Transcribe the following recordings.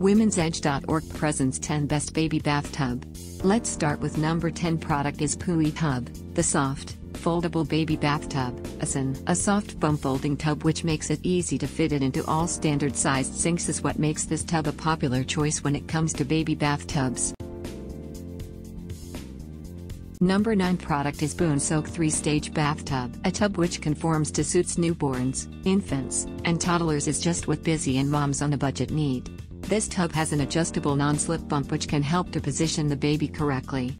Women'sEdge.org presents 10 Best Baby Bathtub. Let's start with number 10 product is Puj Tub, the soft, foldable baby bathtub, ASIN. A soft foam folding tub which makes it easy to fit it into all standard sized sinks is what makes this tub a popular choice when it comes to baby bathtubs. Number 9 product is Boon Soak 3-stage bathtub. A tub which conforms to suits newborns, infants, and toddlers is just what busy and moms on a budget need. This tub has an adjustable non-slip bump which can help to position the baby correctly.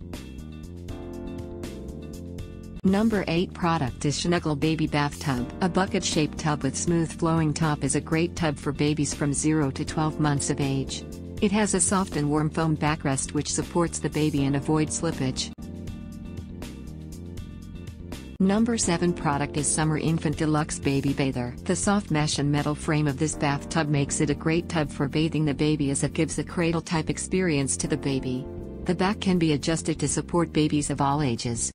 Number 8 product is Shnuggle Baby Bathtub. A bucket-shaped tub with smooth flowing top is a great tub for babies from 0 to 12 months of age. It has a soft and warm foam backrest which supports the baby and avoids slippage. Number 7 product is Summer Infant Deluxe Baby Bather. The soft mesh and metal frame of this bathtub makes it a great tub for bathing the baby as it gives a cradle type experience to the baby. The back can be adjusted to support babies of all ages.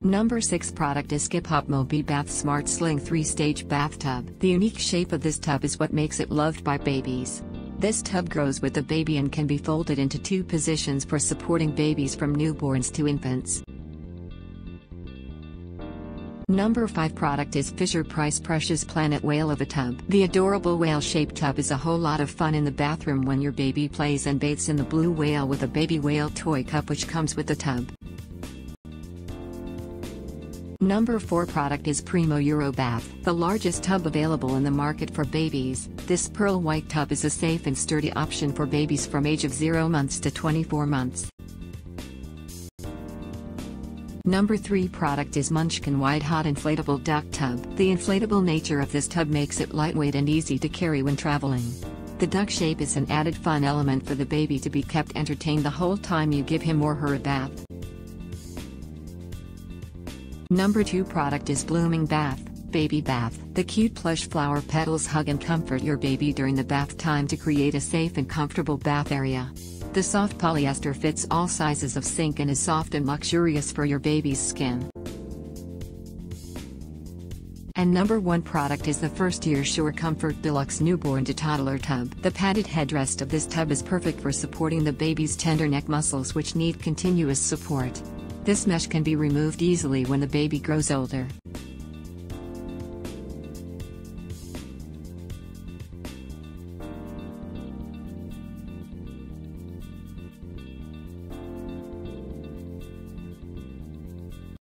Number 6 product is Skip Hop Moby Bath Smart Sling 3-stage bathtub. The unique shape of this tub is what makes it loved by babies. This tub grows with the baby and can be folded into two positions for supporting babies from newborns to infants. Number 5 product is Fisher Price Precious Planet Whale of a Tub. The adorable whale-shaped tub is a whole lot of fun in the bathroom when your baby plays and bathes in the blue whale with a baby whale toy cup which comes with the tub. Number 4 product is Primo Euro Bath, the largest tub available in the market for babies. This pearl white tub is a safe and sturdy option for babies from age of 0 months to 24 months. Number 3 product is Munchkin White Hot Inflatable Duck Tub. The inflatable nature of this tub makes it lightweight and easy to carry when traveling. The duck shape is an added fun element for the baby to be kept entertained the whole time you give him or her a bath. Number 2 product is Blooming Bath, Baby Bath. The cute plush flower petals hug and comfort your baby during the bath time to create a safe and comfortable bath area. The soft polyester fits all sizes of sink and is soft and luxurious for your baby's skin. And number 1 product is the First Year Sure Comfort Deluxe Newborn to Toddler Tub. The padded headrest of this tub is perfect for supporting the baby's tender neck muscles which need continuous support. This mesh can be removed easily when the baby grows older.